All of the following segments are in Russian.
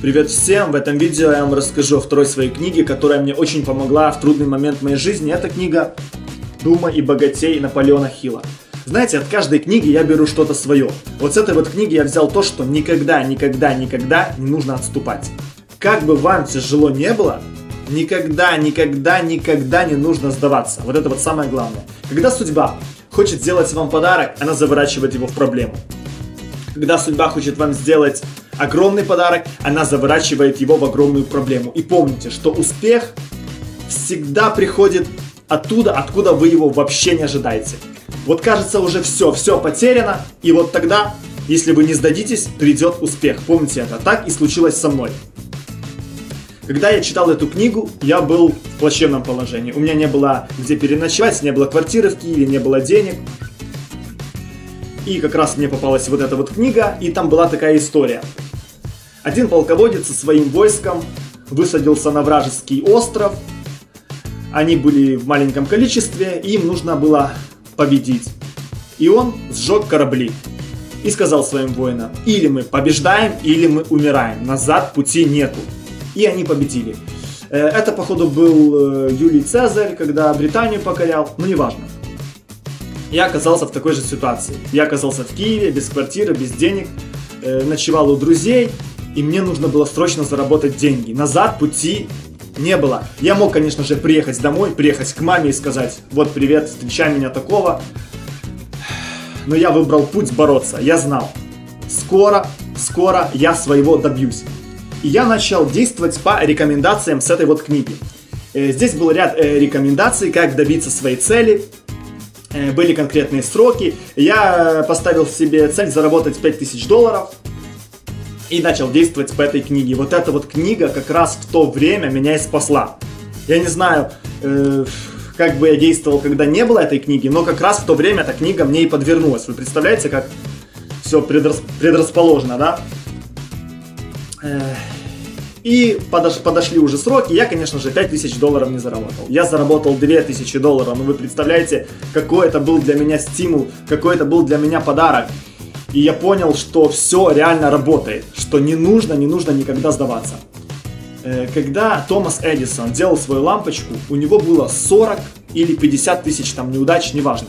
Привет всем! В этом видео я вам расскажу о второй своей книге, которая мне очень помогла в трудный момент моей жизни. Это книга «Дума и богатей» Наполеона Хилла. Знаете, от каждой книги я беру что-то свое. Вот с этой вот книги я взял то, что никогда, никогда, никогда не нужно отступать. Как бы вам тяжело не было, никогда, никогда, никогда не нужно сдаваться. Вот это вот самое главное. Когда судьба хочет сделать вам подарок, она заворачивает его в проблему. Когда судьба хочет вам сделать огромный подарок, она заворачивает его в огромную проблему. И помните, что успех всегда приходит оттуда, откуда вы его вообще не ожидаете. Вот кажется уже все, все потеряно, и вот тогда, если вы не сдадитесь, придет успех. Помните это, так и случилось со мной. Когда я читал эту книгу, я был в плачевном положении. У меня не было где переночевать, не было квартиры в Киеве, не было денег. И как раз мне попалась вот эта вот книга, и там была такая история. Один полководец со своим войском высадился на вражеский остров. Они были в маленьком количестве, и им нужно было победить. И он сжег корабли и сказал своим воинам, или мы побеждаем, или мы умираем, назад пути нету. И они победили. Э, это, походу, был э, Юлий Цезарь, когда Британию покорял, но неважно. Я оказался в такой же ситуации. Я оказался в Киеве, без квартиры, без денег, э, ночевал у друзей, и мне нужно было срочно заработать деньги. Назад пути не было. Я мог, конечно же, приехать домой, приехать к маме и сказать, вот привет, встречай меня такого. Но я выбрал путь бороться. Я знал, скоро, скоро я своего добьюсь. И я начал действовать по рекомендациям с этой вот книги. Э, здесь был ряд э, рекомендаций, как добиться своей цели. Э, были конкретные сроки. Я поставил себе цель заработать 5000 долларов и начал действовать по этой книге. Вот эта вот книга как раз в то время меня и спасла. Я не знаю, э, как бы я действовал, когда не было этой книги, но как раз в то время эта книга мне и подвернулась. Вы представляете, как все предрас, предрасположено, да? Э, и подош, подошли уже сроки, я, конечно же, 5000 долларов не заработал. Я заработал 2000 долларов, но вы представляете, какой это был для меня стимул, какой это был для меня подарок. И я понял, что все реально работает, что не нужно, не нужно никогда сдаваться. Э, когда Томас Эдисон делал свою лампочку, у него было 40 или 50 тысяч там неудач, неважно.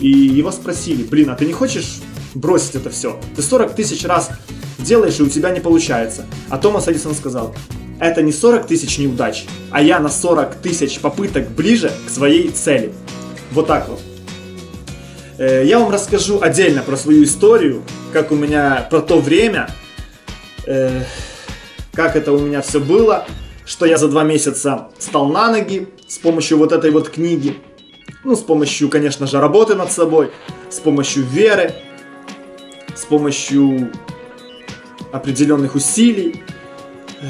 И его спросили, блин, а ты не хочешь бросить это все? Ты 40 тысяч раз делаешь, и у тебя не получается. А Томас Эдисон сказал, это не 40 тысяч неудач, а я на 40 тысяч попыток ближе к своей цели. Вот так вот. Э, я вам расскажу отдельно про свою историю, как у меня, про то время, э, как это у меня все было, что я за два месяца стал на ноги с помощью вот этой вот книги, ну, с помощью, конечно же, работы над собой, с помощью веры, с помощью определенных усилий. Э,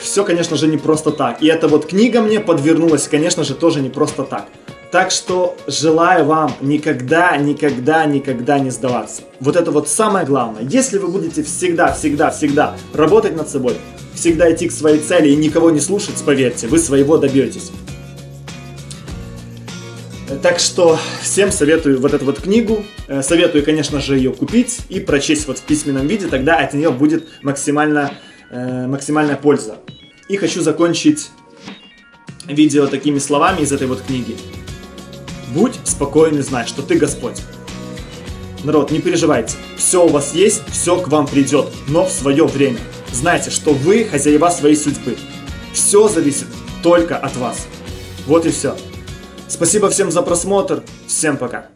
все, конечно же, не просто так. И эта вот книга мне подвернулась, конечно же, тоже не просто так. Так что желаю вам никогда, никогда, никогда не сдаваться. Вот это вот самое главное. Если вы будете всегда, всегда, всегда работать над собой, всегда идти к своей цели и никого не слушать, поверьте, вы своего добьетесь. Так что всем советую вот эту вот книгу. Э, советую, конечно же, ее купить и прочесть вот в письменном виде, тогда от нее будет максимально, э, максимальная польза. И хочу закончить видео такими словами из этой вот книги. Будь спокоен и знай, что ты Господь. Народ, не переживайте. Все у вас есть, все к вам придет, но в свое время. Знайте, что вы хозяева своей судьбы. Все зависит только от вас. Вот и все. Спасибо всем за просмотр. Всем пока.